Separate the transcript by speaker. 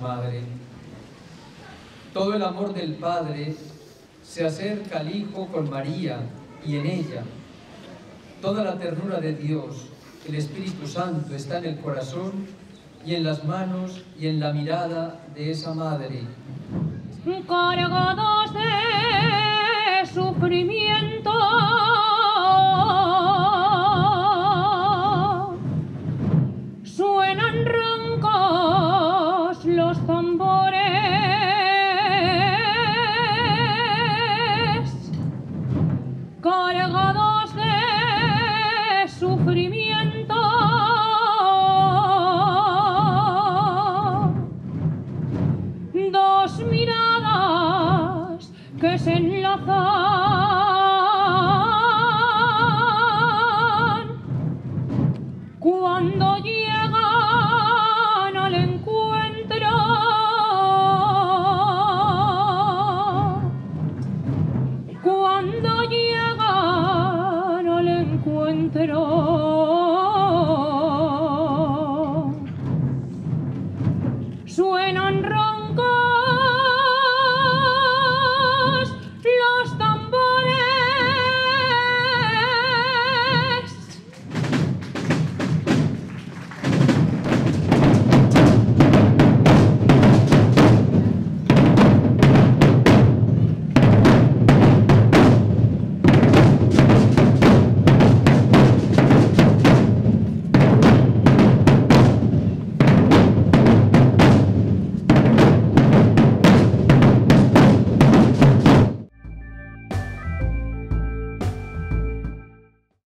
Speaker 1: Madre. Todo el amor del Padre se acerca al Hijo con María y en ella. Toda la ternura de Dios, el Espíritu Santo está en el corazón y en las manos y en la mirada de esa Madre.
Speaker 2: Cargados de sufrimiento, que se enlazan cuando llegan al encuentro, cuando llegan al encuentro. Suena